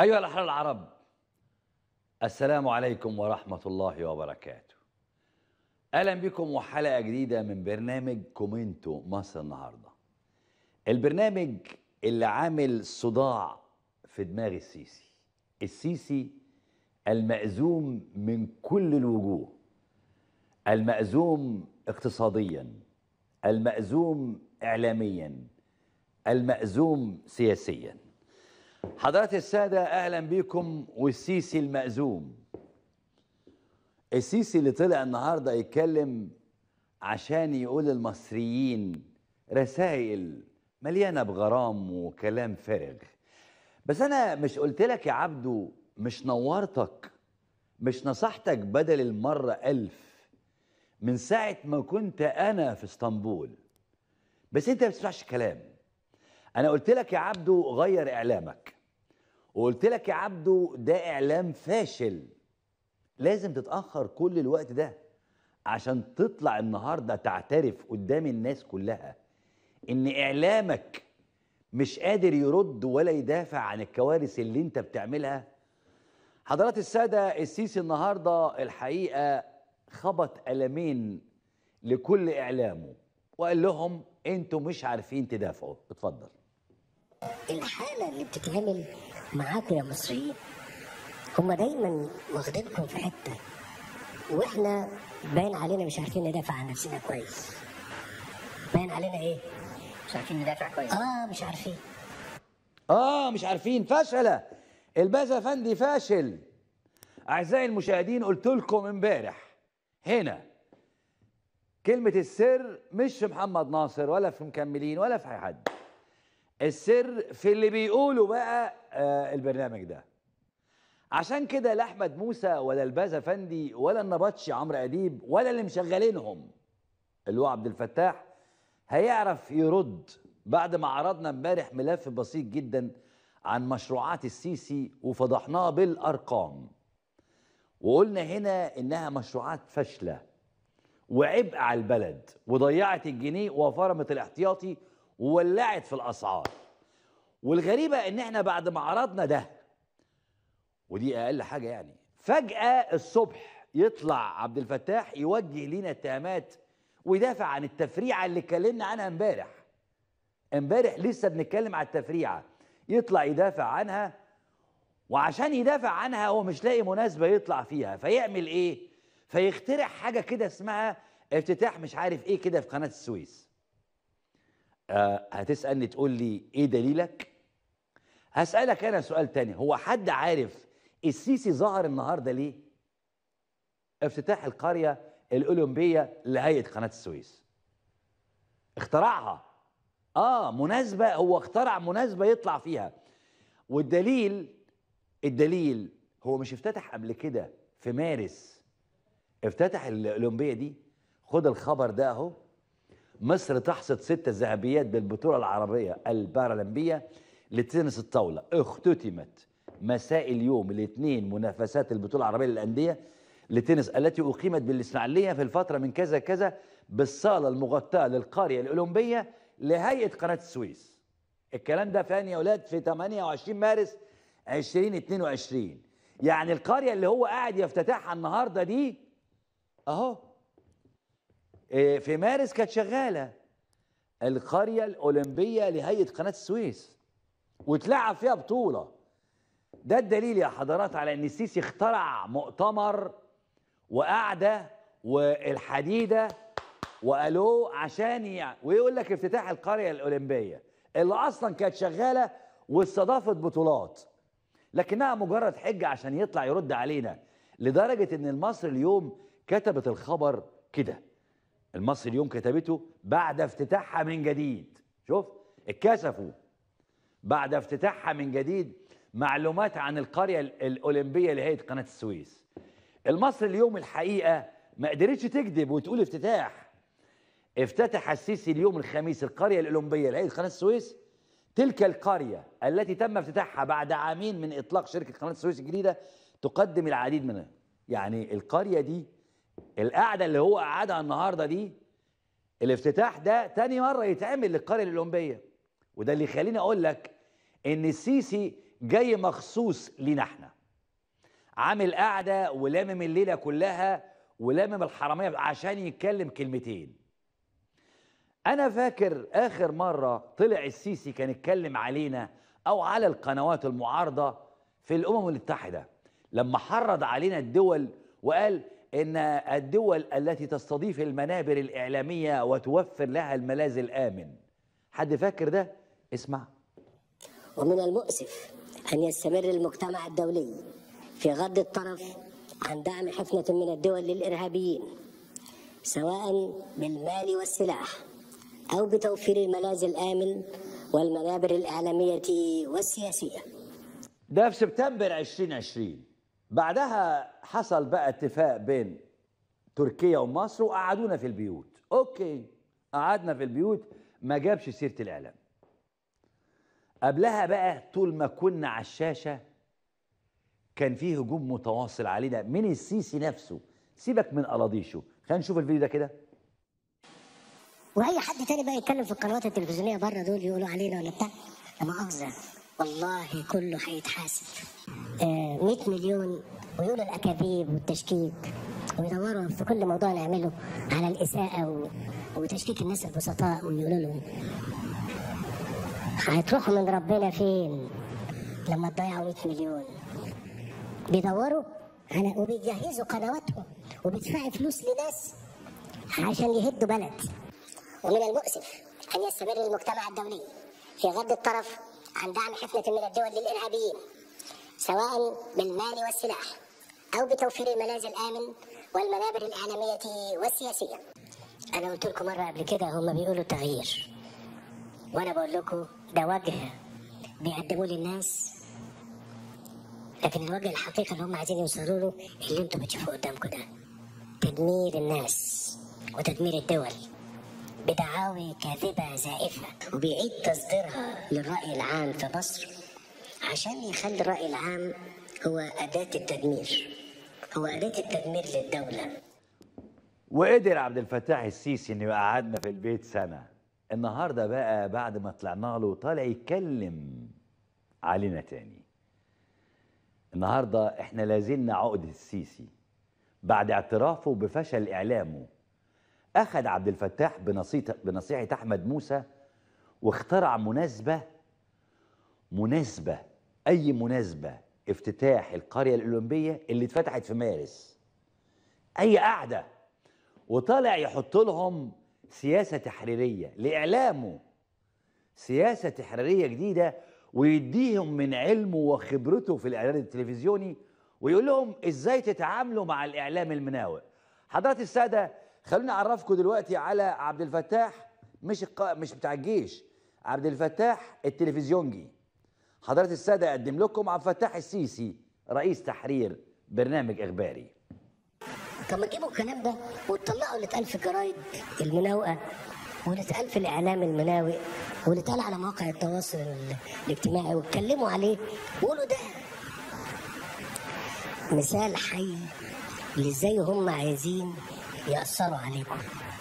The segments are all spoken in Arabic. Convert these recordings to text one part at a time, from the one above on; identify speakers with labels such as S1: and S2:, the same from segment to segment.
S1: أيها الأحرار العرب السلام عليكم ورحمة الله وبركاته. أهلا بكم وحلقة جديدة من برنامج كومنتو مصر النهاردة. البرنامج اللي عامل صداع في دماغ السيسي. السيسي المأزوم من كل الوجوه. المأزوم اقتصاديا المأزوم إعلاميا المأزوم سياسيا. حضرات السادة أهلا بكم والسيسي المأزوم. السيسي اللي طلع النهاردة يتكلم عشان يقول للمصريين رسائل مليانة بغرام وكلام فارغ. بس أنا مش قلت لك يا عبدو مش نورتك مش نصحتك بدل المرة ألف. من ساعة ما كنت أنا في إسطنبول. بس أنت ما بتسمعش كلام. أنا قلت لك يا عبدو غير إعلامك وقلت لك يا عبدو ده إعلام فاشل. لازم تتأخر كل الوقت ده عشان تطلع النهاردة تعترف قدام الناس كلها إن إعلامك مش قادر يرد ولا يدافع عن الكوارث اللي أنت بتعملها. حضرات السادة السيسي النهاردة الحقيقة خبط قلمين لكل إعلامه وقال لهم أنتوا مش عارفين تدافعوا. اتفضل.
S2: الحالة اللي بتتعمل معاكم يا مصريين هما دايما واخدينكم في حتة وإحنا باين علينا مش عارفين ندافع عن نفسنا كويس. باين علينا إيه؟
S3: مش عارفين ندافع كويس.
S2: آه مش عارفين.
S1: آه مش عارفين. فشلة البازا فندي فاشل. أعزائي المشاهدين قلت لكم امبارح هنا. كلمة السر مش في محمد ناصر ولا في مكملين ولا في حد. السر في اللي بيقولوا بقى آه البرنامج ده. عشان كده لا أحمد موسى ولا البازا فندي ولا النبطشي عمرو أديب ولا اللي مشغلينهم اللي هو عبد الفتاح هيعرف يرد بعد ما عرضنا امبارح ملف بسيط جدا عن مشروعات السيسي وفضحناها بالأرقام. وقلنا هنا إنها مشروعات فاشلة وعبء على البلد وضيعت الجنيه وفرمت الاحتياطي وولعت في الاسعار والغريبة إن إحنا بعد ما عرضنا ده ودي أقل حاجة يعني فجأة الصبح يطلع عبد الفتاح يوجه لينا اتهامات ويدافع عن التفريعة اللي اتكلمنا عنها إمبارح. إمبارح لسه بنتكلم على التفريعة. يطلع يدافع عنها وعشان يدافع عنها هو مش لاقي مناسبة يطلع فيها. فيعمل إيه؟ فيخترع حاجة كده اسمها افتتاح مش عارف إيه كده في قناة السويس. آه هتسألني تقول لي إيه دليلك؟ هسألك أنا سؤال تاني. هو حد عارف السيسي ظهر النهارده ليه؟ افتتاح القرية الأولمبية لهيئة قناة السويس. اخترعها. آه مناسبة هو اخترع مناسبة يطلع فيها. والدليل الدليل هو مش افتتح قبل كده في مارس افتتح الأولمبية دي؟ خد الخبر ده أهو. مصر تحصد ست ذهبيات بالبطولة العربية البارالمبية لتنس الطاولة. اختتمت مساء اليوم الاثنين منافسات البطولة العربية للأندية لتنس التي أقيمت بالإسماعيلية في الفترة من كذا كذا بالصالة المغطاة للقريه الأولمبية لهيئة قناة السويس. الكلام ده فين يا أولاد؟ في 28 مارس 2022 يعني القريه اللي هو قاعد يفتتحها النهارده دي إيه، في مارس كانت شغالة. القرية الأولمبية لهيئة قناة السويس. واتلعب فيها بطولة. ده الدليل يا حضرات على إن السيسي اخترع مؤتمر وقعده والحديدة وقالوه عشان يعني ويقول لك افتتاح القرية الأولمبية. اللي أصلا كانت شغالة واستضافت بطولات. لكنها مجرد حجة عشان يطلع يرد علينا. لدرجة إن المصري اليوم كتبت الخبر كده. المصري اليوم كتبته بعد افتتاحها من جديد. شوف اتكسفوا بعد افتتاحها من جديد معلومات عن القرية الأولمبية لهيئه قناة السويس. المصري اليوم الحقيقة ما قدرتش تكذب وتقول افتتاح. افتتح السيسي اليوم الخميس القرية الأولمبية لهيئه قناة السويس. تلك القرية التي تم افتتاحها بعد عامين من إطلاق شركة قناة السويس الجديدة تقدم العديد من يعني القرية دي القعدة اللي هو قعدها النهارده دي الافتتاح ده تاني مرة يتعمل للقرية الأولمبية. وده اللي يخليني أقول لك إن السيسي جاي مخصوص لينا إحنا. عامل قعدة ولامم الليلة كلها ولامم الحرامية عشان يتكلم كلمتين. أنا فاكر آخر مرة طلع السيسي كان اتكلم علينا أو على القنوات المعارضة في الأمم المتحدة لما حرض علينا الدول وقال إن الدول التي تستضيف المنابر الإعلامية وتوفر لها الملاذ الآمن. حد فاكر ده؟ اسمع.
S2: ومن المؤسف أن يستمر المجتمع الدولي في غض الطرف عن دعم حفنة من الدول للإرهابيين سواء بالمال والسلاح أو بتوفير الملاذ الآمن والمنابر الإعلامية والسياسية.
S1: ده في سبتمبر 2020 بعدها حصل بقى اتفاق بين تركيا ومصر وقعدونا في البيوت. أوكي قعدنا في البيوت ما جابش سيرة الإعلام. قبلها بقى طول ما كنا على الشاشة كان فيه هجوم متواصل علينا من السيسي نفسه. سيبك من قلاضيشه خلينا نشوف الفيديو ده كده.
S2: وأي حد تاني بقى يتكلم في القنوات التلفزيونية بره دول يقولوا علينا ولا بتاع؟ لا مؤاخذة. والله كله هيتحاسب آه 100 مليون ويقولوا الأكاذيب والتشكيك ويدوروا في كل موضوع نعمله على الإساءة. وتشكيك الناس البسطاء ويقولوا لهم هتروحوا من ربنا فين لما تضيعوا 100 مليون بيدوروا على وبيجهزوا قنواتهم وبيدفعوا فلوس لناس عشان يهدوا بلد ومن المؤسف أن يستمر المجتمع الدولي في غض الطرف عن دعم حفنة من الدول للإرهابيين سواء بالمال والسلاح أو بتوفير الملاذ الآمن والمنابر الإعلامية والسياسية. أنا قلت لكم مرة قبل كده هم بيقولوا تغيير وأنا بقول لكم ده وجه بيقدموه للناس لكن الوجه الحقيقي اللي هم عايزين يوصلوا له اللي أنتم بتشوفوه قدامكم ده تدمير الناس وتدمير الدول. بدعاوي كاذبة زائفة. وبيعيد تصديرها للرأي العام في مصر. عشان يخلي الرأي العام هو أداة التدمير. هو أداة التدمير للدولة.
S1: وقدر عبد الفتاح السيسي إنه يقعدنا في البيت سنة. النهارده بقى بعد ما طلعنا له طالع يتكلم علينا تاني. النهارده إحنا لازلنا عقدة السيسي. بعد اعترافه بفشل إعلامه أخذ عبد الفتاح بنصيحة أحمد موسى واخترع مناسبه مناسبة أي مناسبة افتتاح القرية الأولمبية اللي اتفتحت في مارس. أي قعده وطالع يحط لهم سياسة تحريرية لإعلامه سياسة تحريرية جديدة ويديهم من علمه وخبرته في الإعلان التلفزيوني ويقول لهم إزاي تتعاملوا مع الإعلام المناوئ. حضرات السادة خلوني اعرفكم دلوقتي على عبد الفتاح مش الق... مش بتاع الجيش. عبد الفتاح التلفزيونجي. حضرات السادة أقدم لكم عبد الفتاح السيسي رئيس تحرير برنامج إخباري.
S2: طب ما تجيبوا الكلام ده وتطلعوا اللي اتقال في الجرايد المناوئة واللي اتقال في الإعلام المناوئ واللي اتقال على مواقع التواصل ال- الاجتماعي واتكلموا عليه وقولوا ده مثال حي لازاي هم عايزين يأثروا عليكم.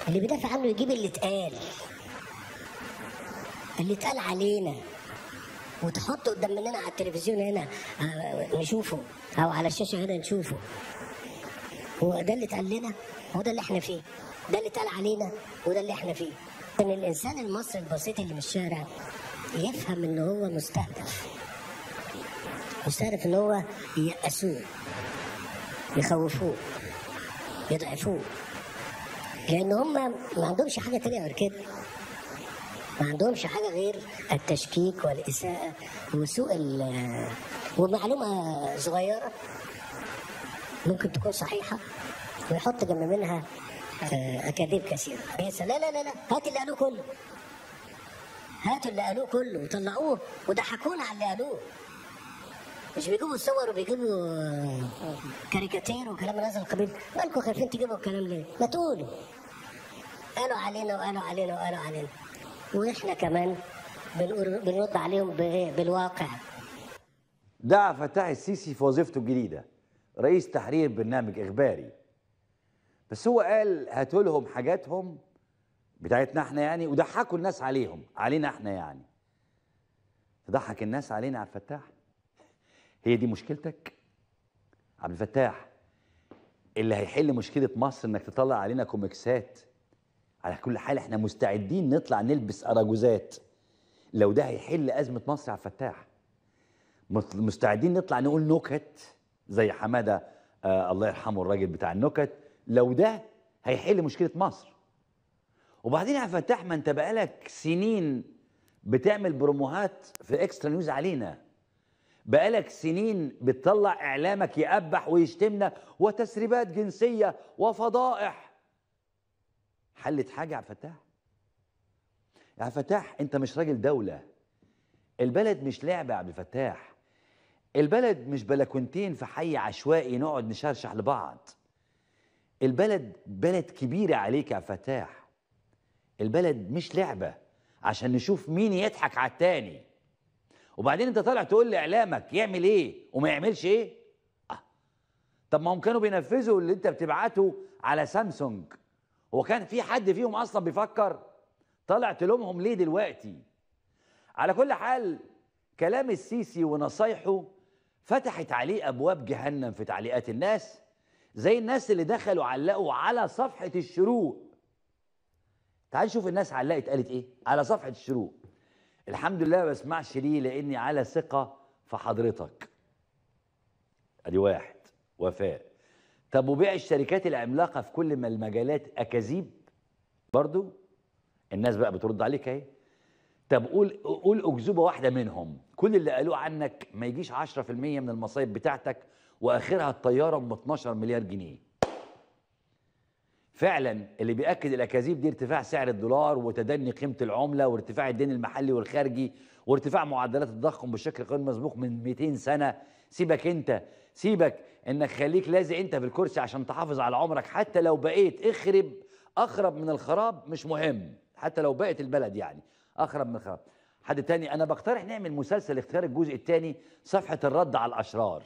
S2: اللي بيدافع عنه يجيب اللي اتقال. اللي اتقال علينا. وتحطه قدام مننا على التلفزيون هنا آه، نشوفه. أو على الشاشة هنا نشوفه. هو ده اللي اتقال لنا هو ده اللي إحنا فيه. ده اللي اتقال علينا وده اللي إحنا فيه. إن الإنسان المصري البسيط اللي من الشارع يفهم إن هو مستهدف. مستهدف إن هو ييأسوه يخوفوه يضعفوه. لأن هم ما عندهمش حاجة تانية غير كده. ما عندهمش حاجة غير التشكيك والإساءة وسوء ومعلومة صغيرة ممكن تكون صحيحة ويحط جنب منها آه، أكاذيب كثيرة. لا لا لا لا. هات اللي قالوه كله. هاتوا اللي قالوه كله وطلعوه وضحكونا على اللي قالوه. مش بيجيبوا صور وبيجيبوا آه، كاريكاتير وكلام من هذا القبيل. مالكم خايفين تجيبوا الكلام ليه؟ ما تقولوا. قالوا علينا وقالوا علينا وقالوا علينا. وإحنا كمان بنرد عليهم بإيه؟ بالواقع.
S1: دعا فتاح السيسي في وظيفته الجديدة رئيس تحرير برنامج إخباري. بس هو قال هاتوا لهم حاجاتهم بتاعتنا إحنا يعني وضحكوا الناس عليهم علينا إحنا يعني. تضحك الناس علينا على الفتاح هي دي مشكلتك؟ عبد الفتاح اللي هيحل مشكلة مصر إنك تطلع علينا كوميكسات؟ على كل حال إحنا مستعدين نطلع نلبس أراجوزات. لو ده هيحل أزمة مصر عبد الفتاح. مستعدين نطلع نقول نكت زي حمادة آه الله يرحمه الراجل بتاع النكت. لو ده هيحل مشكلة مصر. وبعدين يا الفتاح ما انت بقالك سنين بتعمل بروموهات في إكسترا نيوز علينا. بقالك سنين بتطلع إعلامك يقبح ويشتمنا وتسريبات جنسية وفضائح. حلت حاجة يا الفتاح؟ يا عبد الفتاح أنت مش راجل دولة. البلد مش لعبة يا عبد الفتاح. البلد مش بلكونتين في حي عشوائي نقعد نشرشح لبعض. البلد بلد كبيرة عليك يا عبد الفتاح. البلد مش لعبة عشان نشوف مين يضحك على التاني. وبعدين أنت طالع تقول لإعلامك يعمل إيه وما يعملش إيه؟ آه. طب ما هم كانوا بينفذوا اللي أنت بتبعته على سامسونج. هو كان في حد فيهم أصلا بيفكر؟ طالع تلومهم ليه دلوقتي؟ على كل حال كلام السيسي ونصايحه فتحت عليه أبواب جهنم في تعليقات الناس زي الناس اللي دخلوا علقوا على صفحة الشروق. تعال شوف الناس علقت قالت إيه؟ على صفحة الشروق. الحمد لله ما بسمعش ليه لإني على ثقة في حضرتك. أدي واحد وفاء. طب وبيع الشركات العملاقة في كل ما المجالات أكاذيب؟ برضو الناس بقى بترد عليك أهي. طب قول قول أكذوبة واحدة منهم. كل اللي قالوه عنك ما يجيش 10% من المصايب بتاعتك وآخرها الطيارة ب 12 مليار جنيه. فعلا اللي بيأكد الأكاذيب دي ارتفاع سعر الدولار وتدني قيمة العملة وارتفاع الدين المحلي والخارجي وارتفاع معدلات التضخم بشكل غير مسبوق من 200 سنة. سيبك أنت سيبك إنك خليك لازق أنت في الكرسي عشان تحافظ على عمرك. حتى لو بقيت اخرب أخرب من الخراب مش مهم. حتى لو بقت البلد يعني أخرب من الخراب. حد تاني أنا بقترح نعمل مسلسل اختيار الجزء الثاني صفحة الرد على الأشرار.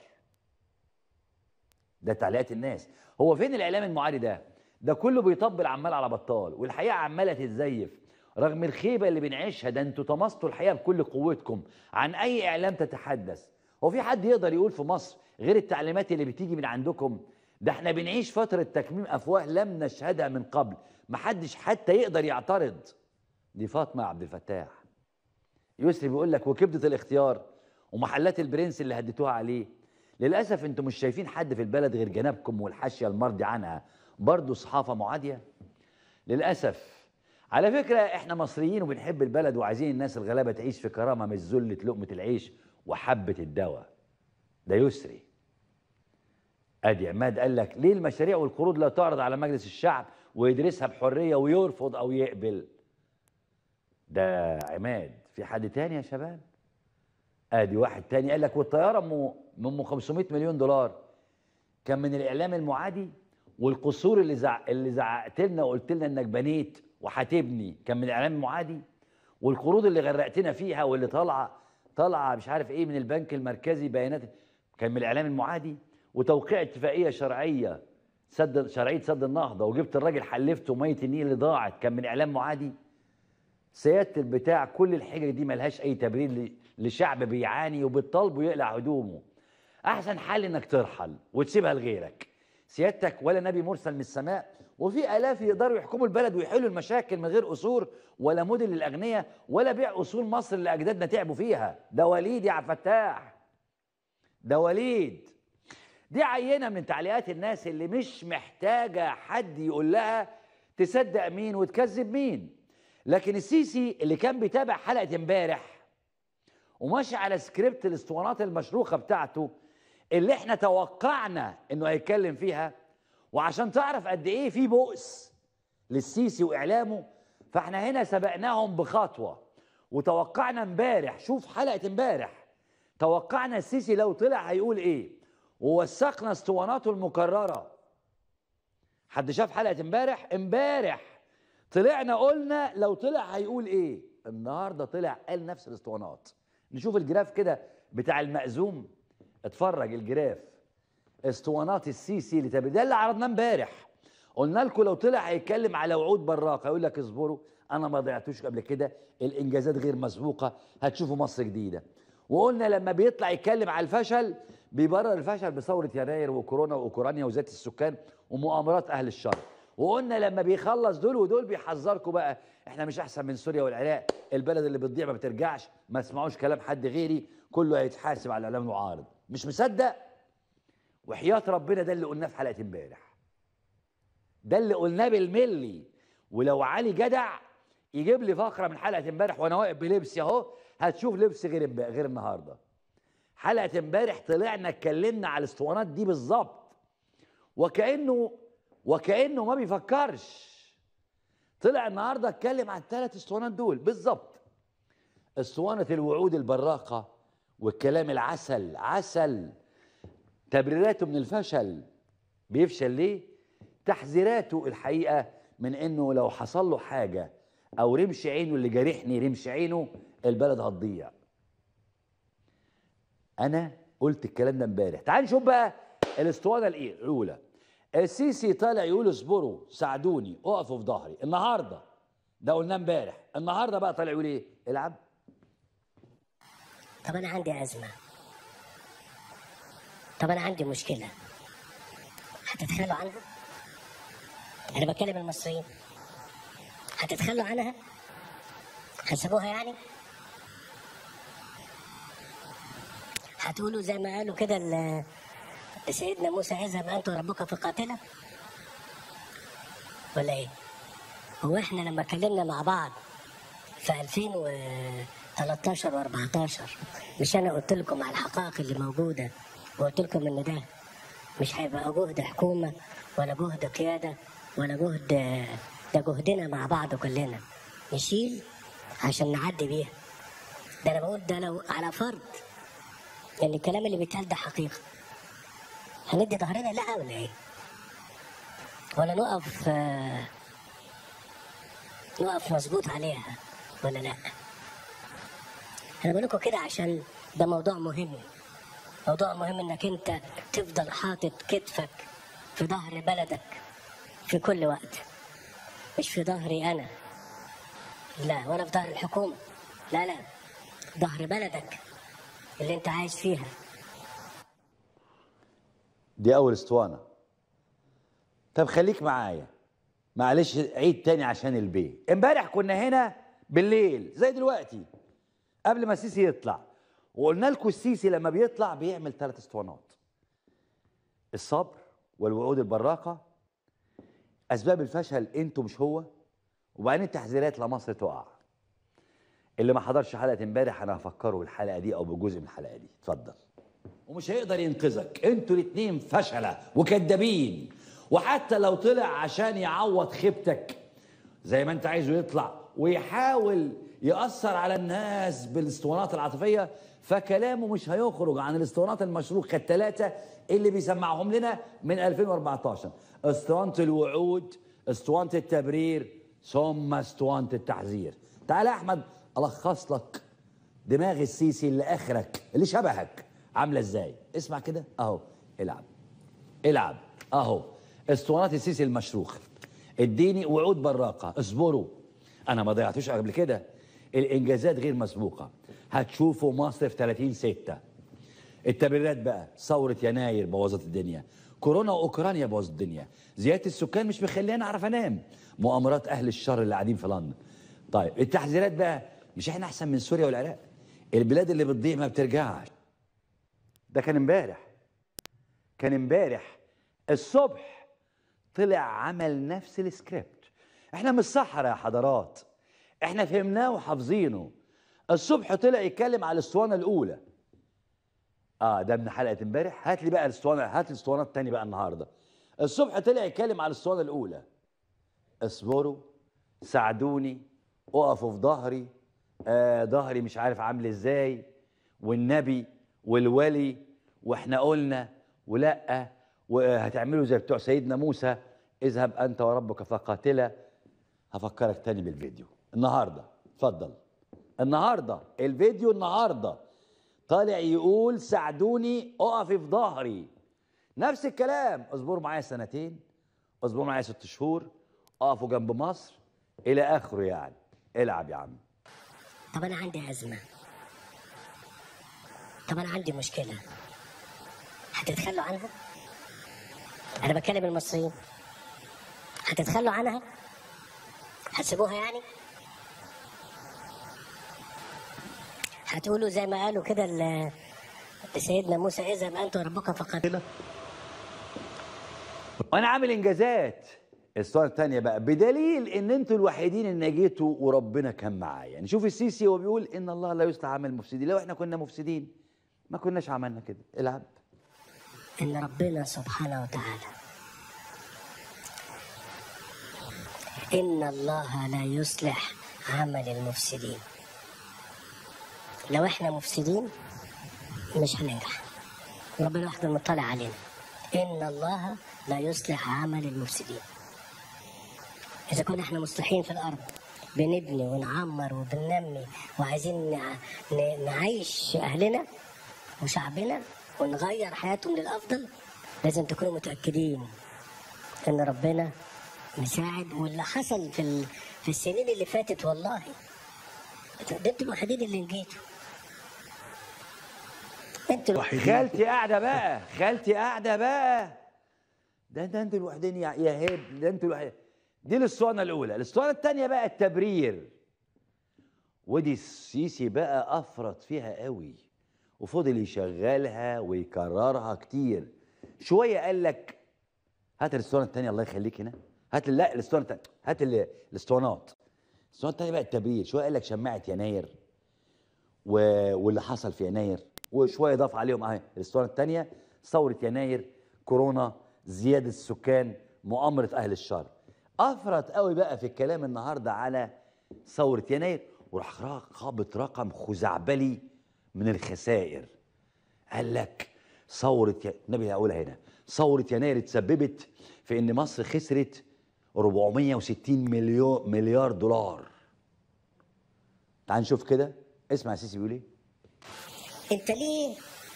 S1: ده تعليقات الناس. هو فين الإعلام المعادي ده؟ ده كله بيطبل عمال على بطال والحقيقة عمالة تتزيف. رغم الخيبة اللي بنعيشها ده أنتوا تماسطوا الحقيقة بكل قوتكم. عن أي إعلام تتحدث؟ هو في حد يقدر يقول في مصر غير التعليمات اللي بتيجي من عندكم. ده إحنا بنعيش فترة تكميم أفواه لم نشهدها من قبل. محدش حتى يقدر يعترض. دي فاطمة عبد الفتاح. يسري بيقول لك وكبدة الاختيار ومحلات البرنس اللي هديتوها عليه. للأسف أنتم مش شايفين حد في البلد غير جنابكم والحاشية المرضي عنها. برضه صحافة معادية. للأسف. على فكرة إحنا مصريين وبنحب البلد وعايزين الناس الغلابة تعيش في كرامة مش ذلة لقمة العيش وحبة الدواء. ده يسري. أدي عماد قال لك ليه المشاريع والقروض لا تعرض على مجلس الشعب ويدرسها بحرية ويرفض أو يقبل؟ ده عماد في حد تاني يا شباب؟ أدي واحد تاني قال لك والطيارة ام ام 500 مليون دولار. كان من الإعلام المعادي والقصور اللي زع... اللي زعقت لنا وقلت لنا إنك بنيت وهتبني. كان من الإعلام المعادي والقروض اللي غرقتنا فيها واللي طالعة طالعة مش عارف إيه من البنك المركزي بيانات. كان من الإعلام المعادي وتوقيع اتفاقية شرعية سد شرعية سد النهضة وجبت الراجل حلفته مية النيل اللي ضاعت كان من إعلام معادي. سيادة البتاع كل الحجج دي ملهاش أي تبرير لشعب بيعاني وبتطالبه يقلع هدومه. أحسن حل إنك ترحل وتسيبها لغيرك. سيادتك ولا نبي مرسل من السماء وفي آلاف يقدروا يحكموا البلد ويحلوا المشاكل من غير قصور ولا مدن للأغنياء ولا بيع أصول مصر اللي اجدادنا تعبوا فيها. ده وليد يا عبد الفتاح. ده وليد. دي عينة من تعليقات الناس اللي مش محتاجة حد يقول لها تصدق مين وتكذب مين. لكن السيسي اللي كان بيتابع حلقة امبارح وماشي على سكريبت الاسطوانات المشروخة بتاعته اللي إحنا توقعنا إنه هيتكلم فيها وعشان تعرف قد إيه في بؤس للسيسي وإعلامه فإحنا هنا سبقناهم بخطوة. وتوقعنا امبارح شوف حلقة امبارح توقعنا السيسي لو طلع هيقول إيه؟ ووثقنا اسطواناته المكررة. حد شاف حلقة امبارح؟ امبارح. طلعنا قلنا لو طلع هيقول إيه؟ النهارده طلع قال نفس الاسطوانات. نشوف الجراف كده بتاع المأزوم. اتفرج الجراف. اسطوانات السيسي اللي تبدأ ده اللي عرضناه امبارح. قلنا لكم لو طلع هيتكلم على وعود براقه يقول لك اصبروا أنا ما ضيعتوش قبل كده. الإنجازات غير مسبوقة. هتشوفوا مصر جديدة. وقلنا لما بيطلع يتكلم على الفشل بيبرر الفشل بثورة يناير وكورونا وأوكرانيا وزياده السكان ومؤامرات أهل الشر. وقلنا لما بيخلص دول ودول بيحذركم بقى. إحنا مش أحسن من سوريا والعراق. البلد اللي بتضيع ما بترجعش. ما اسمعوش كلام حد غيري. كله هيتحاسب على الاعلام المعارض مش مصدق؟ وحياة ربنا ده اللي قلناه في حلقة امبارح. ده اللي قلناه بالملي. ولو علي جدع يجيب لي فقرة من حلقة امبارح وأنا واقف بلبسي أهو هتشوف لبس غير غير النهارده. حلقة امبارح طلعنا اتكلمنا على الاسطوانات دي بالظبط. وكانه وكأنه ما بيفكرش. طلع النهارده اتكلم عن الثلاث اسطوانات دول. بالظبط. اسطوانة الوعود البراقة والكلام العسل. عسل. تبريراته من الفشل. بيفشل ليه؟ تحذيراته الحقيقة من إنه لو حصل له حاجة أو رمش عينه اللي جارحني رمش عينه البلد هتضيع. أنا قلت الكلام ده امبارح. تعال نشوف بقى الاسطوانة الاولى. السيسي طالع يقول اصبروا ساعدوني اقفوا في ظهري. النهارده ده قلناه امبارح. النهارده بقى طالع يقول إيه؟ العب.
S2: طب أنا عندي أزمة. طب أنا عندي مشكلة. هتتخلوا عنها؟ أنا بكلم المصريين. هتتخلوا عنها؟ هتسيبوها يعني؟ هتقولوا زي ما قالوا كده لسيدنا موسى اذهب أنت وربك فقاتلا ولا إيه؟ هو إحنا لما اتكلمنا مع بعض في 2013 و14 مش أنا قلت لكم على الحقائق اللي موجودة وقلت لكم إن ده مش هيبقى جهد حكومة ولا جهد قيادة ولا جهد ده جهدنا مع بعض كلنا. نشيل عشان نعدي بيها. ده أنا بقول ده لو على فرض ان الكلام اللي بيتقال ده حقيقة. هندي ظهرنا لا ولا إيه؟ ولا نقف نقف مظبوط عليها ولا لأ؟ أنا بقول لكم كده عشان ده موضوع مهم. موضوع مهم إنك أنت تفضل حاطط كتفك في ظهر بلدك في كل وقت. مش في ظهري أنا. لا ولا في ظهر الحكومة. لا لا. ظهر بلدك. اللي انت عايش فيها.
S1: دي أول أسطوانة. طب خليك معايا. معلش عيد تاني عشان البيت. امبارح كنا هنا بالليل زي دلوقتي. قبل ما السيسي يطلع. وقلنا لكم السيسي لما بيطلع بيعمل ثلاث أسطوانات. الصبر والوعود البراقة. أسباب الفشل أنتوا مش هو. وبعدين التحذيرات لمصر تقع. اللي ما حضرش حلقة امبارح أنا هفكره بالحلقة دي أو بجزء من الحلقة دي. اتفضل. ومش هيقدر ينقذك. أنتوا الاتنين فشلة وكدابين. وحتى لو طلع عشان يعوض خيبتك زي ما انت عايزه يطلع ويحاول يأثر على الناس بالاسطوانات العاطفية فكلامه مش هيخرج عن الاسطوانات المشروخة الثلاثة اللي بيسمعهم لنا من 2014 اسطوانة الوعود اسطوانة التبرير ثم اسطوانة التحذير. تعال يا أحمد الخص لك. دماغ السيسي اللي آخرك اللي شبهك. عاملة إزاي؟ اسمع كده. أهو العب. العب. أهو. أسطوانات السيسي المشروخ. اديني وعود براقة. اصبروا. أنا ما ضيعتوش قبل كده. الإنجازات غير مسبوقة. هتشوفوا مصر في 30 6 التبريرات بقى. ثورة يناير بوظت الدنيا. كورونا وأوكرانيا بوظت الدنيا. زيادة السكان مش مخليني اعرف انام مؤامرات أهل الشر اللي قاعدين في لندن. طيب التحذيرات بقى. مش إحنا احسن من سوريا والعراق. البلاد اللي بتضيع ما بترجعش. ده كان امبارح. كان امبارح. الصبح طلع عمل نفس السكريبت. إحنا مش صحراء يا حضرات إحنا فهمناه وحافظينه. الصبح طلع يتكلم على الاسطوانة الأولى. آه ده من حلقة امبارح. هات لي بقى الاسطوانة هات الاسطوانات الثانية بقى النهارده. الصبح طلع يتكلم على الاسطوانة الأولى. اصبروا ساعدوني اقفوا في ظهري. آه ظهري مش عارف عامل إزاي والنبي والولي وإحنا قلنا ولا وهتعملوا زي بتوع سيدنا موسى اذهب انت وربك فقاتلا. هفكرك تاني بالفيديو. النهارده اتفضل. النهارده الفيديو النهارده. طالع يقول ساعدوني اقفي في ظهري. نفس الكلام. اصبروا معايا سنتين. اصبروا معايا ست شهور. اقفوا جنب مصر. إلى اخره يعني. العب يا عم.
S2: طب أنا عندي أزمة. طب أنا عندي مشكلة. هتتخلوا عنها؟ أنا بكلم المصريين. هتتخلوا عنها؟ هتسيبوها يعني؟ هتقولوا زي ما قالوا كده لسيدنا موسى اذهب أنت وربك فقد
S1: وأنا عامل إنجازات. الصورة الثانية بقى بدليل إن أنتوا الوحيدين اللي نجيتوا وربنا كان معايا. يعني شوف السيسي هو بيقول إن الله لا يصلح عمل المفسدين. لو إحنا كنا مفسدين ما كناش عملنا كده. العب
S2: إن ربنا سبحانه وتعالى إن الله لا يصلح عمل المفسدين. لو إحنا مفسدين مش هننجح ربنا وحده مطلع علينا. إن الله لا يصلح عمل المفسدين. إذا كنا إحنا مصلحين في الأرض بنبني ونعمر وبننمي وعايزين نعيش أهلنا وشعبنا ونغير حياتهم للأفضل لازم تكونوا متأكدين إن ربنا مساعد. واللي حصل في. في السنين اللي فاتت والله أنتوا الوحيدين اللي نجيتوا. أنتوا
S1: خالتي قاعدة بقى خالتي قاعدة بقى. ده ده أنتوا الوحيدين يا يا هب ده أنتوا الوحيدين. دي الاسطوانة الأولى. الاسطوانة الثانية بقى التبرير. ودي السيسي بقى أفرط فيها قوي وفضل يشغلها ويكررها كتير. شوية قال لك هات الاسطوانة الثانية الله يخليك هنا. هات لا الاسطوانة الثانية هات ال- الاسطوانات الاسطوانة الثانية بقى التبرير. شوية قال لك شماعة يناير و... واللي حصل في يناير. وشوية ضاف عليهم أهي. الاسطوانه الثانية ثورة يناير كورونا زيادة السكان مؤامرة أهل الشر. أفرط قوي بقى في الكلام النهارده على ثورة يناير. وراح را- خابط رقم خزعبلي من الخسائر. قال لك ثورة ي... النبي هقولها هنا. ثورة يناير تسببت في إن مصر خسرت 460 مليون مليار دولار. تعال نشوف كده. اسمع السيسي بيقول إيه.
S2: أنت ليه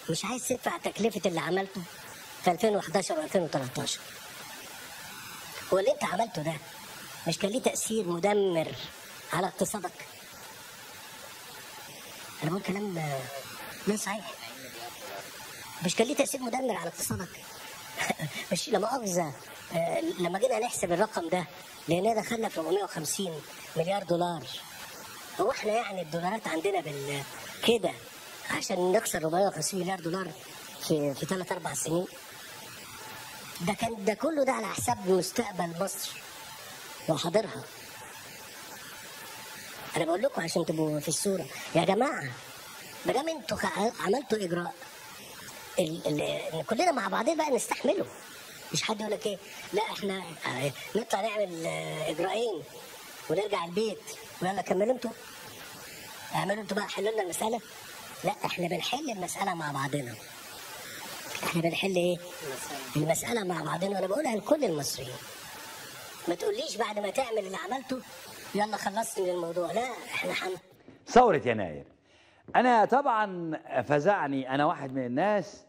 S2: مش عايز تدفع تكلفة اللي عملته في 2011 و2013 هو اللي انت عملته ده مش كان ليه تأثير مدمر على اقتصادك؟ أنا بقول كلام لا صحيح. مش كان ليه تأثير مدمر على اقتصادك؟ مش لا مؤاخذة آه، لما جينا نحسب الرقم ده لقيناه دخلنا في 450 مليار دولار. هو إحنا يعني الدولارات عندنا بال كده عشان نخسر 450 مليار دولار في في ثلاث أربع سنين؟ ده كان ده كله ده على حساب مستقبل مصر. وحاضرها أنا بقول لكم عشان تبقوا في الصورة. يا جماعة ما دام أنتوا عملتوا إجراء ال ال كلنا مع بعضنا بقى نستحمله مش حد يقول لك إيه؟ لا إحنا آه، نطلع نعمل آه، اجراءين ونرجع البيت. ويلا كملوا أنتوا. اعملوا أنتوا بقى حلوا لنا المسألة. لا إحنا بنحل المسألة مع بعضنا. إحنا بنحل إيه؟ المسألة مع بعضنا. وأنا بقولها لكل المصريين. ما تقوليش بعد ما تعمل اللي عملته يلا خلصت من الموضوع. لا إحنا حن...
S1: ثورة يناير. أنا طبعا فزعني أنا واحد من الناس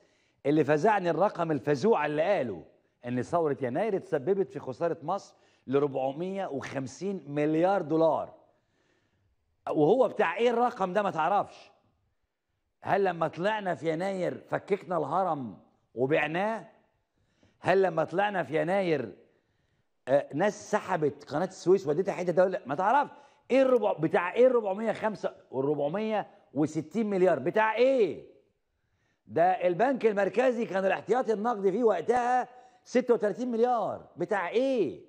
S1: اللي فزعني الرقم الفزوع اللي قاله إن ثورة يناير تسببت في خسارة مصر ل 450 مليار دولار. وهو بتاع إيه الرقم ده؟ ما تعرفش. هل لما طلعنا في يناير فككنا الهرم وبعناه هل لما طلعنا في يناير آه، ناس سحبت قناة السويس وديتها حتة دوله ما تعرفش إيه الربع بتاع إيه ال 405 وال 460 مليار بتاع إيه؟ ده البنك المركزي كان الاحتياطي النقدي فيه وقتها 36 مليار بتاع إيه؟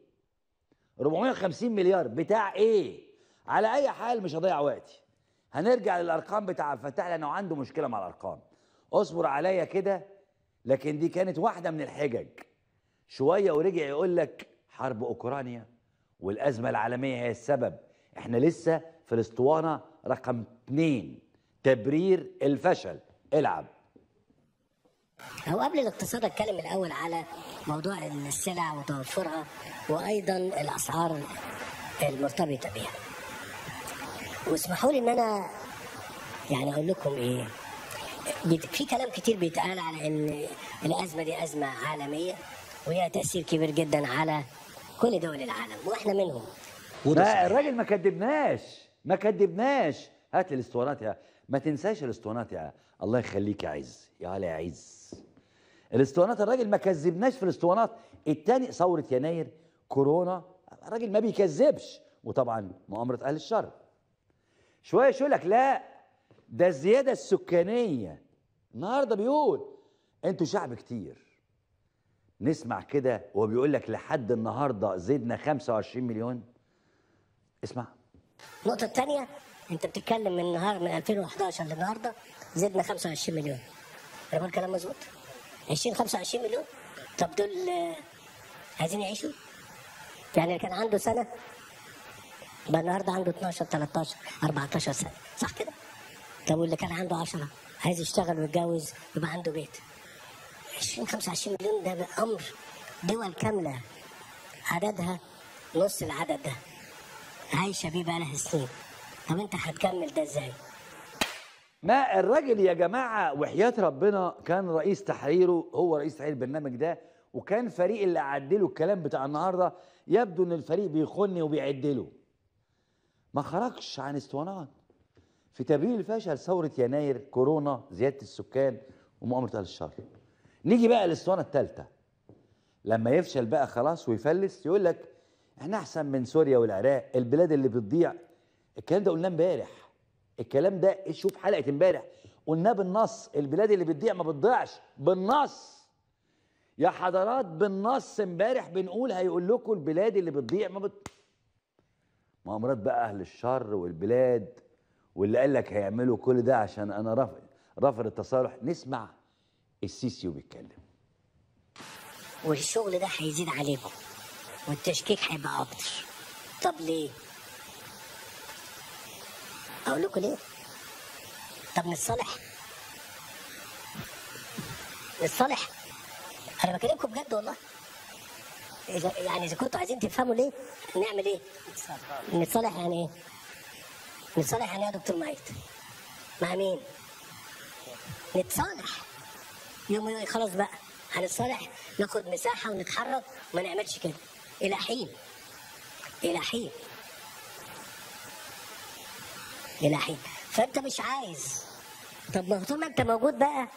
S1: 450 مليار بتاع إيه؟ على أي حال مش هضيع وقتي هنرجع للأرقام بتاع الفتاح لأنه عنده مشكلة مع الأرقام. اصبر عليا كده لكن دي كانت واحدة من الحجج. شوية ورجع يقول لك حرب أوكرانيا والأزمة العالمية هي السبب. إحنا لسه في الأسطوانة رقم اتنين تبرير الفشل. العب.
S2: هو قبل الاقتصاد أتكلم الأول على موضوع السلع وتوفرها وأيضا الأسعار المرتبطة بها واسمحوا لي إن أنا يعني أقول لكم إيه. في كلام كتير بيتقال على إن الأزمة دي أزمة عالمية وليها تأثير كبير جدا على كل دول العالم وإحنا منهم.
S1: ما الراجل ما كدبناش ما كدبناش. هات لي الاسطوانات يا ما تنساش الاسطوانات يا الله يخليك يا عز يا هلا يا عز. الاسطوانات الراجل ما كذبناش في الاسطوانات. التاني ثورة يناير كورونا الراجل ما بيكذبش. وطبعا مؤامرة أهل الشر. شوية يقول لك لا ده الزيادة السكانية. النهارده بيقول أنتوا شعب كتير. نسمع كده وهو بيقول لك لحد النهارده زدنا 25 مليون. اسمع.
S2: النقطة الثانية أنت بتتكلم من نهار من 2011 للنهاردة زدنا 25 مليون. أنا بقول كلام مظبوط 20 25 مليون؟ طب دول آه، عايزين يعيشوا؟ يعني كان عنده سنة بقى النهاردة عنده 12 13 14 سنة. صح كده؟ طب واللي كان عنده 10 عايز يشتغل ويتجوز يبقى عنده بيت. 20 25 مليون ده بقى أمر دول كاملة عددها نص العدد ده. عايشة بيه بقالها سنين. طب انت هتكمل ده إزاي؟
S1: ما الراجل يا جماعة وحياة ربنا كان رئيس تحريره هو رئيس تحرير البرنامج ده وكان فريق اللي عدله الكلام بتاع النهاردة يبدو إن الفريق بيخني وبيعدله. ما خرجش عن اسطوانات. في تبرير الفشل ثورة يناير كورونا زيادة السكان ومؤامرة أهل الشر. نيجي بقى للاسطوانة الثالثة. لما يفشل بقى خلاص ويفلس يقول لك إحنا أحسن من سوريا والعراق البلاد اللي بتضيع. الكلام ده قلناه امبارح. الكلام ده شوف حلقة امبارح. قلناه بالنص. البلاد اللي بتضيع ما بتضيعش. بالنص. يا حضرات بالنص امبارح بنقول هيقول لكم البلاد اللي بتضيع ما بت مؤامرات بقى أهل الشر والبلاد واللي قال لك هيعملوا كل ده عشان أنا رافض رافض التصالح. نسمع السيسي وبيتكلم.
S2: والشغل ده هيزيد عليكم والتشكيك هيبقى أكتر. طب ليه؟ أقول لكم ليه؟ طب نتصالح. نتصالح. أنا بكلمكم بجد والله. إذا يعني إذا كنتوا عايزين تفهموا ليه نعمل إيه؟ نتصالح يعني إيه؟ نتصالح يعني إيه يا دكتور مايت؟ مع مين؟ نتصالح يوم خلاص بقى هنتصالح ناخد مساحة ونتحرك وما نعملش كده إلى حين إلى حين إلى حين فأنت مش عايز طب ما طول ما أنت موجود بقى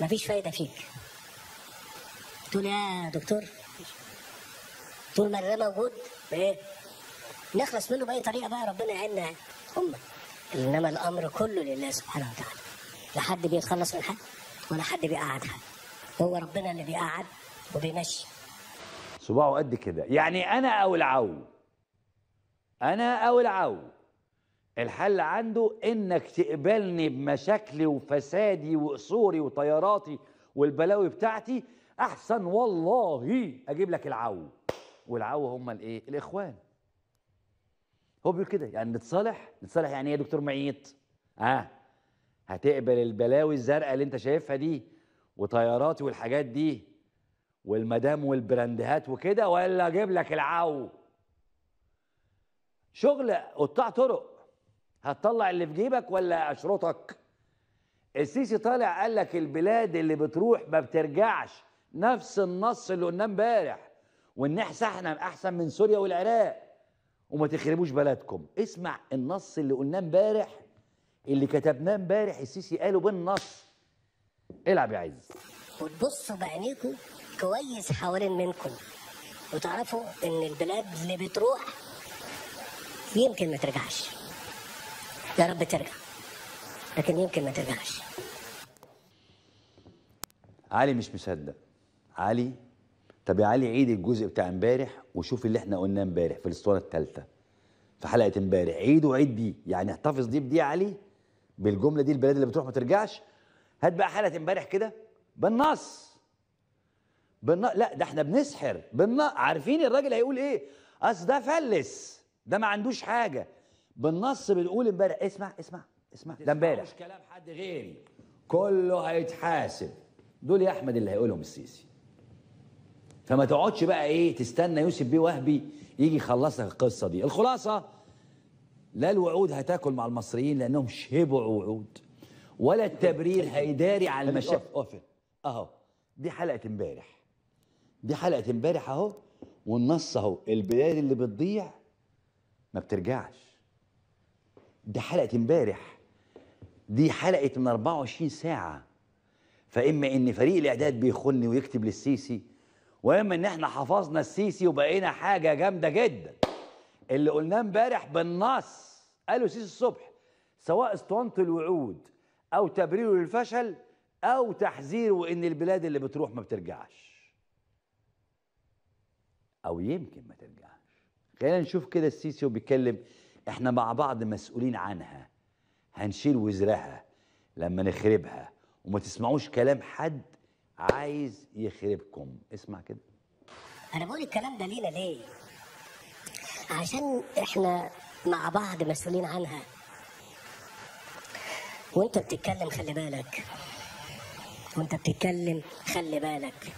S2: مفيش فايدة فيك تقول يا دكتور طول ما ده موجود إيه نخلص منه بأي طريقة بقى ربنا يعيننا. هم. إنما الأمر كله لله سبحانه وتعالى. لا حد بيتخلص من حد ولا حد بيقعد حد. هو ربنا اللي بيقعد وبيمشي.
S1: صباعه قد كده. يعني أنا أو العو. أنا أو العو. الحل عنده إنك تقبلني بمشاكلي وفسادي وقصوري وطياراتي والبلاوي بتاعتي أحسن والله أجيب لك العو. والعو هم الايه؟ الاخوان. هو بيقول كده يعني نتصالح؟ نتصالح يعني إيه يا دكتور معيط؟ آه هتقبل البلاوي الزرقاء اللي انت شايفها دي وطياراتي والحاجات دي والمدام والبراندهات وكده ولا أجيب لك العو شغل قطاع طرق. هتطلع اللي في جيبك ولا اشرطك؟ السيسي طالع قال لك البلاد اللي بتروح ما بترجعش. نفس النص اللي قلناه امبارح. وإن إحنا أحسن من سوريا والعراق. وما تخربوش بلدكم. اسمع النص اللي قلناه امبارح اللي كتبناه امبارح السيسي قاله بالنص. العب يا عز.
S2: وتبصوا بعينيكم كويس حوالين منكم. وتعرفوا إن البلاد اللي بتروح يمكن ما ترجعش. يا رب ترجع. لكن يمكن ما ترجعش.
S1: علي مش مصدق. علي طب يا علي عيد الجزء بتاع امبارح وشوف اللي إحنا قلناه امبارح في الاسطوانه الثالثه في حلقة امبارح. عيد وعيد دي يعني احتفظ دي بدي يا علي بالجملة دي البلاد اللي بتروح ما ترجعش. هات بقى حلقة امبارح كده بالنص. بالنص لا ده إحنا بنسحر بالنص عارفين الراجل هيقول إيه؟ أصل ده فلس ده ما عندوش حاجة. بالنص بنقول امبارح اسمع اسمع اسمع. ده امبارح. كلام حد غيري. كله هيتحاسب. دول يا أحمد اللي هيقولهم السيسي. فما تقعدش بقى إيه تستنى يوسف بيه وهبي يجي يخلص لك القصة دي. الخلاصة لا الوعود هتاكل مع المصريين لأنهم شبعوا وعود ولا التبرير هيداري على المشاكل أهو. دي حلقة امبارح. دي حلقة امبارح أهو والنص أهو. البلاد اللي بتضيع ما بترجعش. دي حلقة امبارح. دي حلقة من 24 ساعة. فإما إن فريق الإعداد بيخن ويكتب للسيسي واما إن إحنا حفظنا السيسي وبقينا حاجة جامدة جدا. اللي قلناه إمبارح بالنص قالوا السيسي الصبح سواء اسطوانه الوعود أو تبريره للفشل أو تحذيره ان البلاد اللي بتروح ما بترجعش. أو يمكن ما ترجعش. خلينا نشوف كده السيسي وبيتكلم. إحنا مع بعض مسؤولين عنها. هنشيل وزرها لما نخربها. وما تسمعوش كلام حد عايز يخربكم. اسمع كده.
S2: أنا بقول الكلام ده لينا ليه؟ عشان إحنا مع بعض مسؤولين عنها. وأنت بتتكلم خلي بالك. وأنت بتتكلم خلي بالك.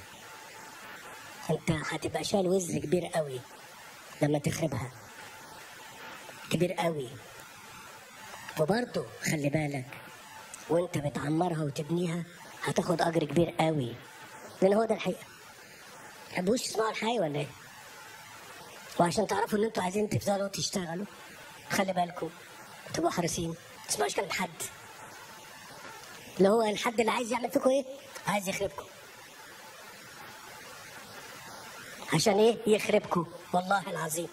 S2: أنت هتبقى شايل وزر كبير قوي لما تخربها. كبير قوي. وبرضه خلي بالك وأنت بتعمرها وتبنيها هتاخد أجر كبير قوي. لأن هو ده الحقيقة. تحبوش تسمعوا الحقيقة ولا إيه؟ وعشان تعرفوا إن أنتوا عايزين تفضلوا تشتغلوا خلي بالكم. تبقوا حريصين. ما تسمعوش كلام حد. اللي هو الحد اللي عايز يعمل فيكم إيه؟ عايز يخربكم. عشان إيه؟ يخربكم. والله العظيم.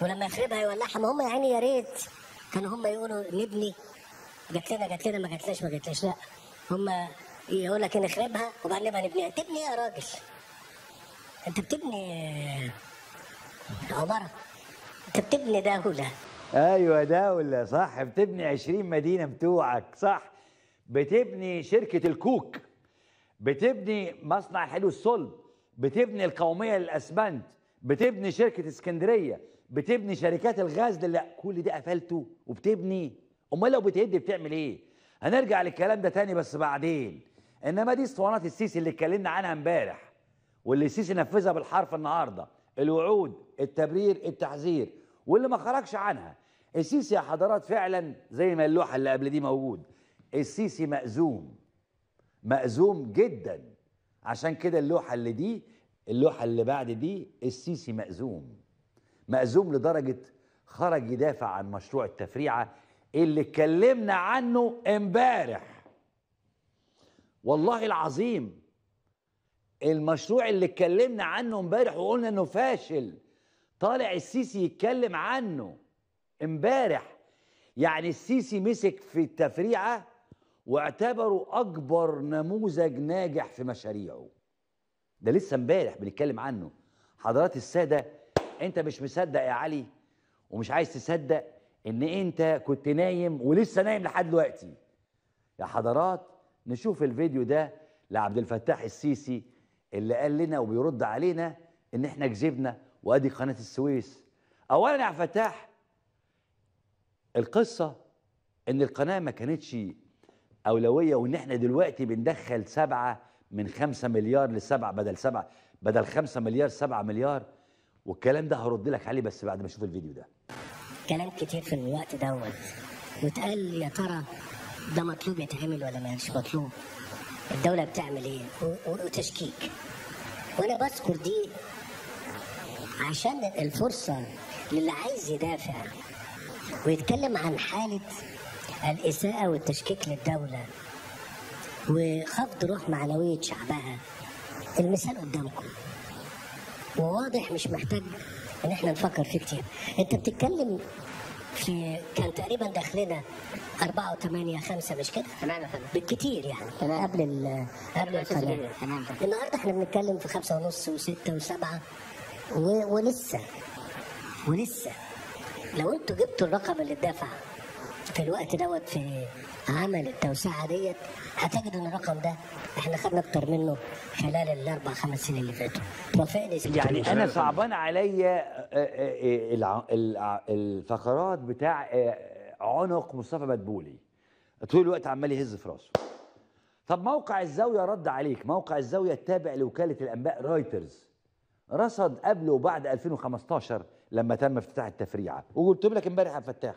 S2: ولما يخربها يولعها ما هم يا عيني يا ريت. كانوا هم يقولوا نبني جات لنا جات لنا ما جاتلاش ما جاتلاش لا. هم يقول لك نخربها وبعدين نبقى نبنيها. تبني يا راجل. أنت بتبني عمارة. أنت بتبني دولة
S1: أيوه دولة صح. بتبني 20 مدينة بتوعك صح. بتبني شركة الكوك. بتبني مصنع الحلو الصلب. بتبني القومية للأسمنت. بتبني شركة اسكندرية. بتبني شركات الغاز اللي كل ده قفلته وبتبني. أمال لو بتهد بتعمل إيه؟ هنرجع للكلام ده تاني بس بعدين. إنما دي اسطوانات السيسي اللي اتكلمنا عنها امبارح واللي السيسي نفذها بالحرف النهارده. الوعود التبرير التحذير واللي ما خرجش عنها. السيسي يا حضرات فعلا زي ما اللوحة اللي قبل دي موجود. السيسي مأزوم مأزوم جدا. عشان كده اللوحة اللي دي اللوحة اللي بعد دي السيسي مأزوم. مأزوم لدرجة خرج يدافع عن مشروع التفريعة اللي اتكلمنا عنه امبارح. والله العظيم المشروع اللي اتكلمنا عنه امبارح وقلنا إنه فاشل طالع السيسي يتكلم عنه امبارح. يعني السيسي مسك في التفريعة واعتبره أكبر نموذج ناجح في مشاريعه. ده لسه امبارح بنتكلم عنه. حضرات السادة أنت مش مصدق يا علي ومش عايز تصدق إن أنت كنت نايم ولسه نايم لحد دلوقتي. يا حضرات نشوف الفيديو ده لعبد الفتاح السيسي اللي قال لنا وبيرد علينا إن إحنا كذبنا وأدي قناة السويس. اولا يا الفتاح القصة إن القناة ما كانتش أولوية وإن إحنا دلوقتي بندخل سبعة من خمسة مليار لسبعة بدل سبعة بدل خمسة مليار سبعة مليار والكلام ده هرد لك عليه بس بعد ما أشوف الفيديو ده.
S2: كلام كتير في الوقت دوت. واتقال يا ترى ده مطلوب يتعمل ولا مش مطلوب؟ الدولة بتعمل إيه؟ وتشكيك. وأنا بذكر دي عشان الفرصة للي عايز يدافع ويتكلم عن حالة الإساءة والتشكيك للدولة وخفض روح معنوية شعبها المثال قدامكم. وواضح مش محتاج ان إحنا نفكر فيه كتير انت بتتكلم في كان تقريبا داخلنا أربعة وثمانية خمسة مش كده؟
S3: تمام يا فندم
S2: بالكتير يعني
S3: تمام.
S2: قبل ال قبل القناة
S3: تمام.
S2: النهارده إحنا بنتكلم في خمسة ونص وستة وسبعة. ولسه ولسه لو أنتوا جبتوا الرقم اللي اتدفع في الوقت دوت في عمل التوسعة ديت هتجدوا إن الرقم ده إحنا خدنا أكتر منه خلال الأربع خمس سنين اللي فاتوا. توافقني
S1: يعني أنا صعبان عليا آه، آه، آه، الفقرات بتاع عنق مصطفى مدبولي. طول الوقت عمال يهز في راسه. طب موقع الزاوية رد عليك. موقع الزاوية التابع لوكالة الأنباء رايترز رصد قبل وبعد 2015 لما تم افتتاح التفريعة. وقلت لك امبارح يا فتاح.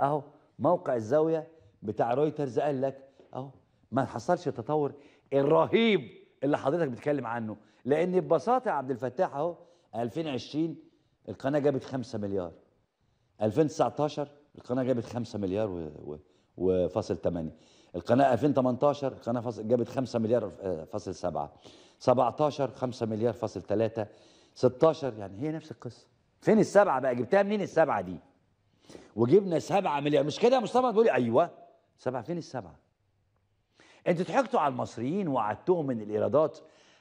S1: أهو. موقع الزاوية بتاع رويترز قال لك أهو ما حصلش التطور الرهيب اللي حضرتك بتتكلم عنه. لأن ببساطة يا عبد الفتاح أهو 2020 القناة جابت 5 مليار. 2019 القناة جابت 5 مليار و... و... وفاصل 8 القناة 2018 القناة فاصل جابت 5 مليار آه، فاصل 7 17 5 مليار فاصل 3 16 يعني هي نفس القصة. فين السبعة بقى؟ جبتها منين السبعة دي؟ وجبنا 7 مليار. مش كده يا مصطفى؟ تقول أيوه. سبعة فين السبعة؟ أنتوا ضحكتوا على المصريين وعدتهم ان الإيرادات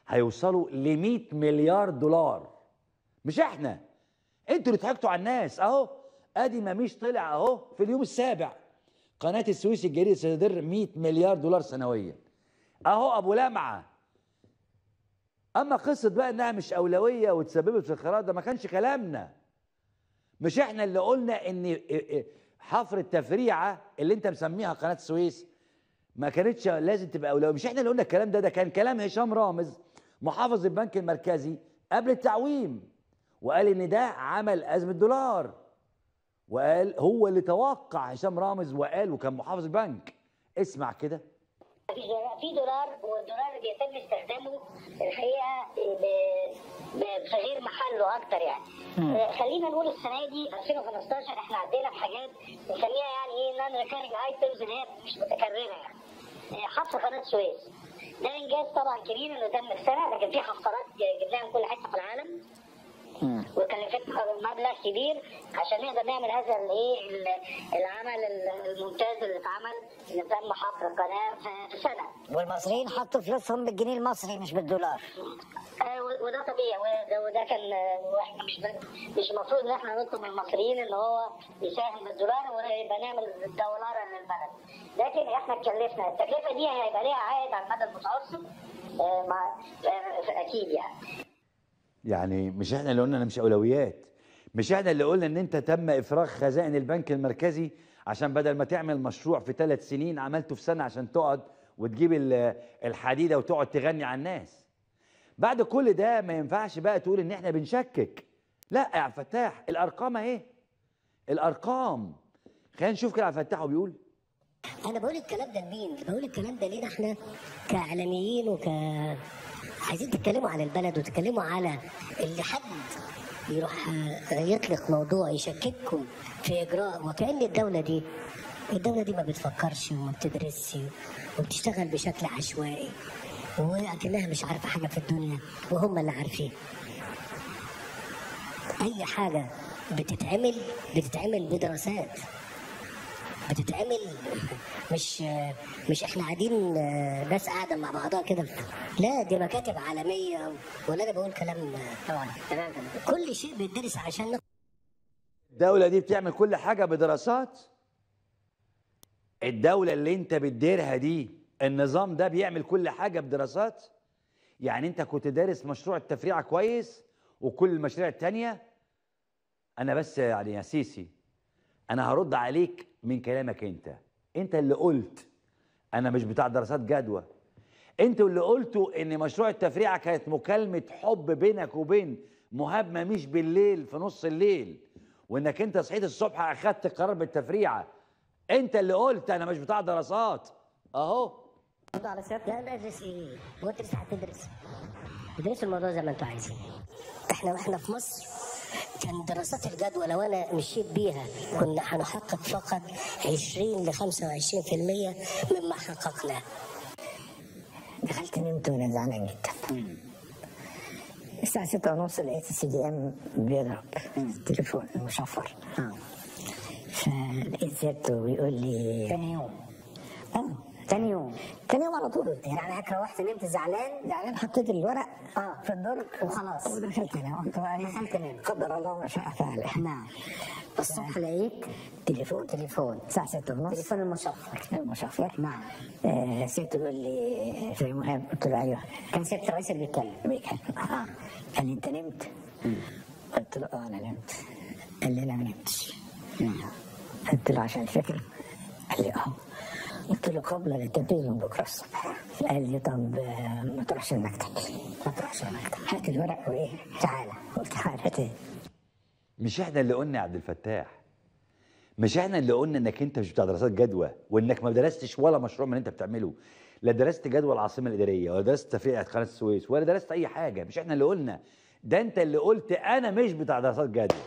S1: هيوصلوا ل 100 مليار دولار. مش إحنا. أنتوا اللي ضحكتوا على الناس. أهو أدي مميش طلع أهو في اليوم السابع. قناة السويس الجديدة ستدر 100 مليار دولار سنويا. أهو أبو لمعة. أما قصة بقى إنها مش أولوية وتسببت في الخراب ده ما كانش كلامنا. مش إحنا اللي قلنا ان حفر التفريعة اللي انت مسميها قناة السويس ما كانتش لازم تبقى اولويه مش إحنا اللي قلنا الكلام ده ده كان كلام هشام رامز محافظ البنك المركزي قبل التعويم وقال إن ده عمل ازمه دولار وقال هو اللي توقع هشام رامز وقال وكان محافظ البنك. اسمع كده.
S2: في دولار والدولار بيتم استخدامه الحقيقة ب- ب- في غير محله أكتر يعني. آه، خلينا نقول السنة دي 2015 إحنا عدينا بحاجات بنسميها يعني إيه non-recurring items اللي هي مش متكررة يعني. آه، حفر قناة السويس ده إنجاز طبعا كبير إنه تم في سنه لكن في حفارات جبناها من كل حتة في العالم. وكلفتنا مبلغ كبير عشان نقدر نعمل هذا الايه ال- العمل الممتاز اللي اتعمل اللي تم حفر القناة في- سنه
S3: والمصريين حطوا فلوسهم بالجنيه المصري مش بالدولار.
S2: آه، وده طبيعي. وده, كان آه، وإحنا مش مش المفروض إن إحنا نطلب من المصريين إن هو يساهم بالدولار ويبقى نعمل دولارا للبلد. لكن إحنا اتكلفنا. التكلفة دي هيبقى ليها عائد على المدى المتوسط آه، مع أكيد يعني.
S1: يعني مش إحنا اللي قلنا مش أولويات. مش إحنا اللي قلنا إن أنت تم افراغ خزائن البنك المركزي عشان بدل ما تعمل مشروع في ثلاث سنين عملته في سنة عشان تقعد وتجيب ال- الحديدة وتقعد تغني على الناس. بعد كل ده ما ينفعش بقى تقول إن إحنا بنشكك. لا يا عبد الفتاح الأرقام أهي. الأرقام. خلينا نشوف كده عبد الفتاح وبيقول
S2: أنا بقول الكلام ده لمين؟ بقول الكلام ده لينا إحنا كإعلاميين وك عايزين تتكلموا على البلد وتتكلموا على اللي حد يروح آه، يطلق موضوع يشكككم في إجراء وكأن الدولة دي الدولة دي ما بتفكرش وما بتدرسش وبتشتغل بشكل عشوائي وأكنها مش عارفة حاجة في الدنيا وهم اللي عارفين. أي حاجة بتتعمل بتتعمل بدراسات. بتتعمل مش مش إحنا قاعدين ناس قاعدة مع بعضها كده. لا دي مكاتب عالمية ولا أنا بقول كلام. طبعا تمام كل شيء بيدرس عشان
S1: الدولة دي بتعمل كل حاجة بدراسات. الدولة اللي انت بتديرها دي النظام ده بيعمل كل حاجة بدراسات. يعني انت كنت دارس مشروع التفريعة كويس وكل المشاريع التانية. أنا بس يعني يا سيسي أنا هرد عليك من كلامك أنت. أنت اللي قلت أنا مش بتاع دراسات جدوى. أنتوا اللي قلتوا إن مشروع التفريعة كانت مكالمة حب بينك وبين مهاب مش بالليل في نص الليل وإنك أنت صحيت الصبح أخدت قرار بالتفريعة. أنت اللي قلت أنا مش بتاع دراسات. أهو.
S2: على سيادة لا ندرس إيه؟ هو انت لسه هتدرس ادرسوا الموضوع زي ما أنتوا عايزين. إحنا وإحنا في مصر كان دراسات الجدوى لو أنا مشيت بيها كنا هنحقق فقط 20 ل 25% مما حققناه
S3: دخلت نمت وأنا زعلان جدا الساعة ستة ونص لقيت السي دي إم بيضرب تليفون مشفر. فلقيت سيادته بيقول لي
S2: تاني يوم.
S3: آه.
S2: تاني يوم.
S3: تاني يوم على طول.
S2: يعني هيك روحت نمت زعلان.
S3: زعلان حطيت الورق
S2: آه.
S3: في الدرج
S2: وخلاص.
S3: ودخلت انام قلت بقى
S2: دخلت انام.
S3: قدر الله ما شاء فعل.
S2: نعم الصبح لقيت
S3: تليفون.
S2: تليفون.
S3: الساعة ستة ونص.
S2: تليفون المشفر.
S3: المشفر.
S2: نعم.
S3: آه سيادته بيقول لي في مهاب قلت له أيوه.
S2: كان سيادة الرئيس اللي بيتكلم.
S3: بيتكلم. آه. قال لي أنت نمت؟ قلت له آه أنا نمت. قال لي لا ما نمتش. قلت له عشان فكره قال لي آه. قلت له قبل بكره الصبح قال لي طب ما تروحش المكتب. ما تروحش المكتب. هات الورق وإيه؟ تعالى قلت تعالى هات إيه؟
S1: مش إحنا اللي قلنا يا عبد الفتاح. مش إحنا اللي قلنا إنك أنت مش بتاع دراسات جدوى وإنك ما درستش ولا مشروع من اللي أنت بتعمله. لا درست جدوى العاصمة الإدارية ولا درست تفريعه قناة السويس ولا درست أي حاجة. مش إحنا اللي قلنا. ده أنت اللي قلت أنا مش بتاع دراسات جدوى.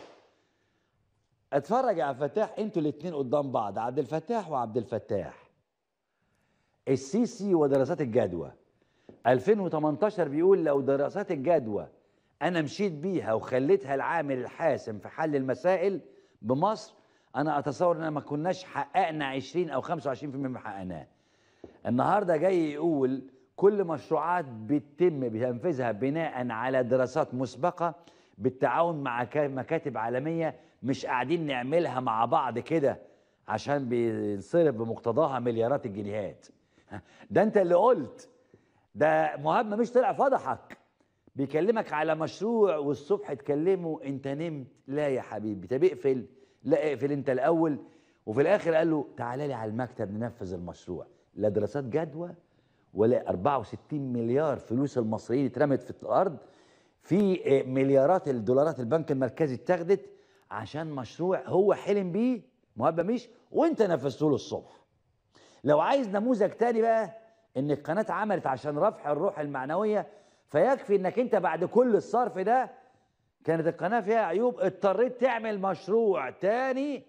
S1: اتفرج يا عبد الفتاح أنتوا الاثنين قدام بعض عبد الفتاح وعبد الفتاح. السيسي ودراسات الجدوى. 2018 بيقول لو دراسات الجدوى أنا مشيت بيها وخليتها العامل الحاسم في حل المسائل بمصر أنا أتصور إن ما كناش حققنا 20 أو 25% مما حققناه. النهارده جاي يقول كل مشروعات بيتم بتنفيذها بناء على دراسات مسبقة بالتعاون مع كا- مكاتب عالمية مش قاعدين نعملها مع بعض كده عشان بينصرف بمقتضاها مليارات الجنيهات. ده انت اللي قلت. ده مهاب مش طلع فضحك. بيكلمك على مشروع والصبح تكلمه انت نمت. لا يا حبيبي طب اقفل. لا اقفل انت الأول. وفي الآخر قال له تعالى لي على المكتب ننفذ المشروع. لا دراسات جدوى ولا 64 مليار فلوس المصريين اترمت في الأرض. في مليارات الدولارات البنك المركزي اتاخدت عشان مشروع هو حلم بيه مهاب مميش وانت نفذته له الصبح. لو عايز نموذج تاني بقى إن القناة عملت عشان رفع الروح المعنوية فيكفي إنك أنت بعد كل الصرف ده كانت القناة فيها عيوب اضطريت تعمل مشروع تاني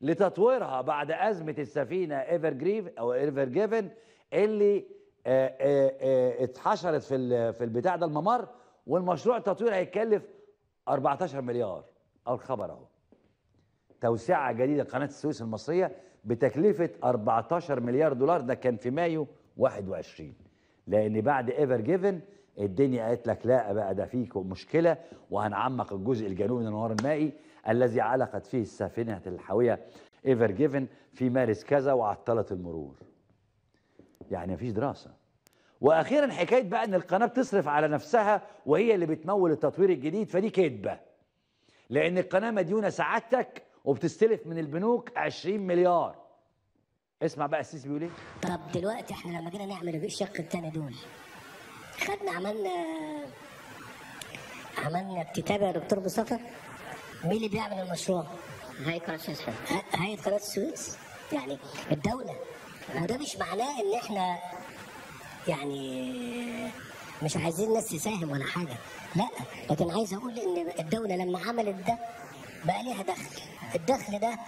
S1: لتطويرها بعد أزمة السفينة ايفر جريف أو ايفر جيفن اللي آه، آه، آه، اتحشرت في في البتاع ده الممر والمشروع التطوير هيكلف 14 مليار. الخبر أهو. توسعة جديدة قناة السويس المصرية. بتكلفة 14 مليار دولار. ده كان في مايو 21 لأن بعد ايفر جيفن الدنيا قالت لك لا بقى ده فيك مشكلة. وهنعمق الجزء الجنوبي من الممر المائي الذي علقت فيه السفينة الحاوية ايفر جيفن في مارس كذا وعطلت المرور. يعني مفيش دراسة. وأخيرا حكاية بقى إن القناة بتصرف على نفسها وهي اللي بتمول التطوير الجديد فدي كذبه لأن القناة مديونة سعادتك وبتستلف من البنوك 20 مليار. اسمع بقى السيسي بيقول إيه؟
S2: طب دلوقتي إحنا لما جينا نعمل الشق التاني دول خدنا عملنا عملنا كتابة يا دكتور مصطفى؟ مين اللي بيعمل المشروع؟
S3: هاي قناة السويس
S2: ه- هيئة قناة السويس يعني الدولة. وده مش معناه إن إحنا يعني مش عايزين ناس تساهم ولا حاجة. لا لكن عايز أقول إن الدولة لما عملت ده بقى ليها دخل. الدخل ده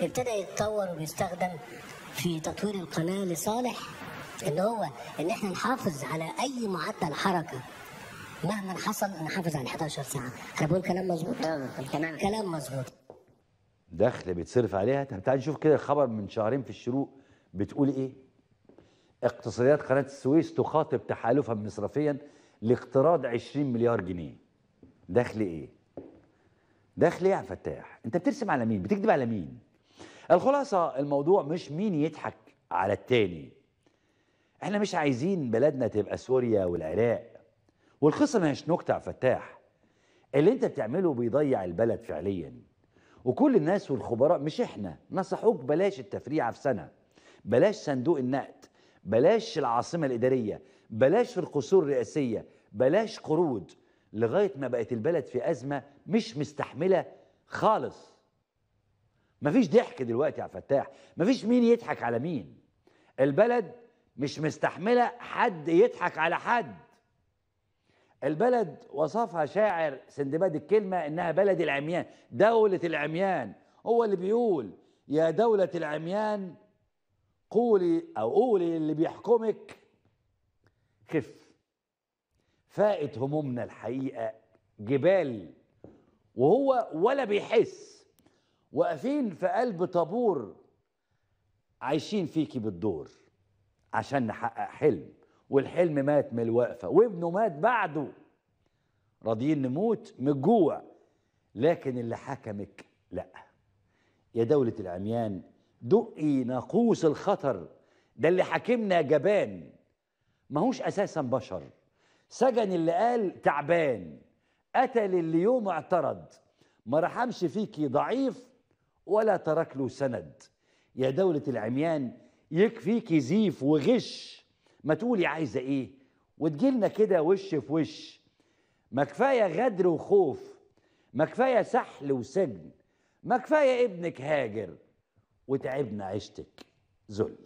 S2: ابتدى يتطور وبيستخدم في تطوير القناة لصالح إن هو إن إحنا نحافظ على أي معدل حركة. مهما حصل نحافظ على 11 ساعة. أنا بقول كلام مظبوط؟
S3: تمام
S2: كلام مظبوط.
S1: دخل بيتصرف عليها؟ طب تعال نشوف كده الخبر من شهرين في الشروق. بتقول إيه؟ اقتصاديات قناة السويس تخاطب تحالفا مصرفيا لاقتراض 20 مليار جنيه. دخل إيه؟ دخل إيه يا الفتاح. انت بترسم على مين؟ بتكذب على مين؟ الخلاصة الموضوع مش مين يضحك على التاني. إحنا مش عايزين بلدنا تبقى سوريا والعراق. والقصة مش نكتة يا الفتاح. اللي انت بتعمله بيضيع البلد فعليا. وكل الناس والخبراء مش إحنا. نصحوك بلاش التفريعة في سنة. بلاش صندوق النقد. بلاش العاصمة الإدارية. بلاش القصور الرئاسية. بلاش قروض. لغاية ما بقت البلد في أزمة مش مستحملة خالص. مفيش ضحك دلوقتي يا فتاح. مفيش مين يضحك على مين. البلد مش مستحملة حد يضحك على حد. البلد وصفها شاعر سندباد الكلمة إنها بلد العميان. دولة العميان. هو اللي بيقول يا دولة العميان قولي أو قولي اللي بيحكمك خف. فائت همومنا الحقيقة جبال وهو ولا بيحس. واقفين في قلب طابور عايشين فيكي بالدور عشان نحقق حلم والحلم مات من الوقفة وابنه مات بعده. راضيين نموت من الجوع لكن اللي حكمك لا. يا دولة العميان دقي ناقوس الخطر. ده اللي حاكمنا جبان. ماهوش أساسا بشر. سجن اللي قال تعبان قتل اللي يوم اعترض. ما رحمش فيكي ضعيف ولا ترك له سند. يا دولة العميان يكفيكي زيف وغش. ما تقولي عايزة إيه؟ وتجيلنا كده وش في وش. ما كفاية غدر وخوف ما كفاية سحل وسجن ما كفاية ابنك هاجر. وتعبنا عيشتك. ذل.